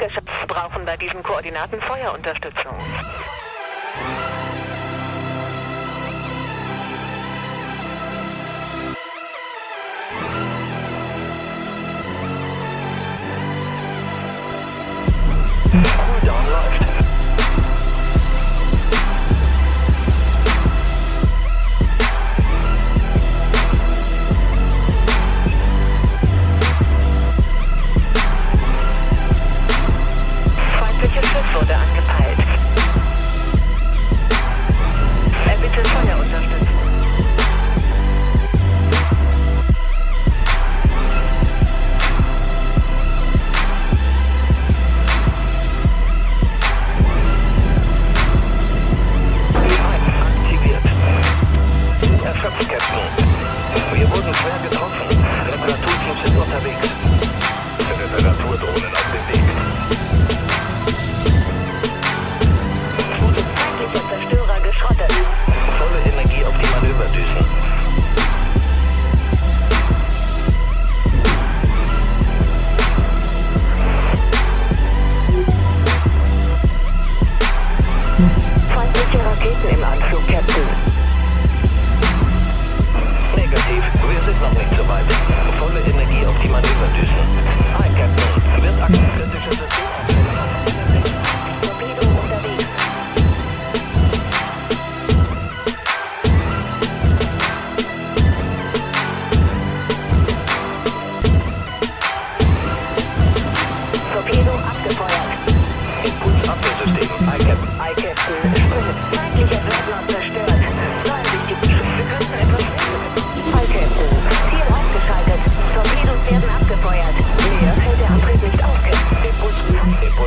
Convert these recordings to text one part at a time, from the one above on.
Deshalb brauchen bei diesen Koordinaten Feuerunterstützung.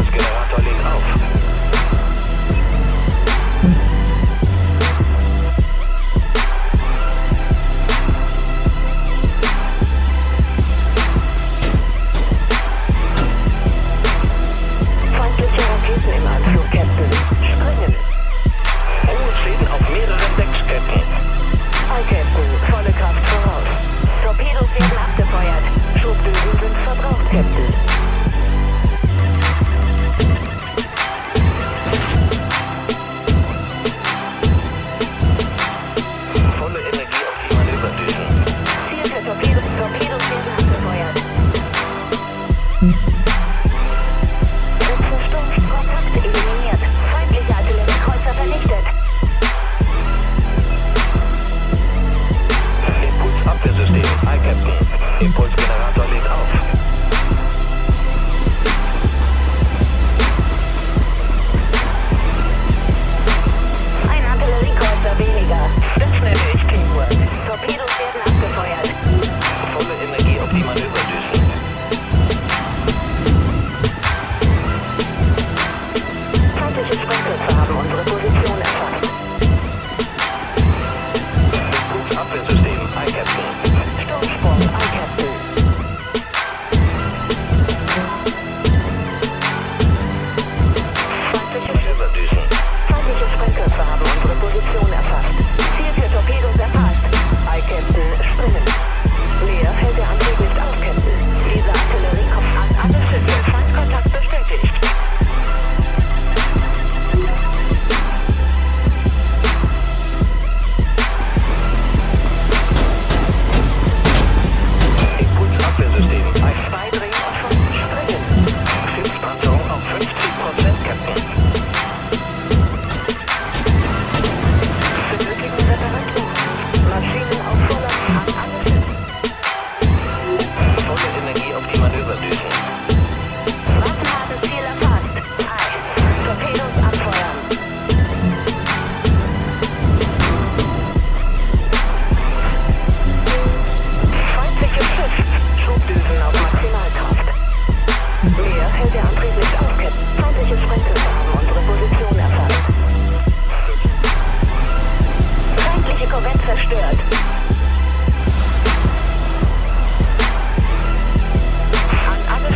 Haus genau hat er ihn auf.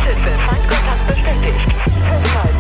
Hilfe, Feindkontakt bestätigt. Hochfall.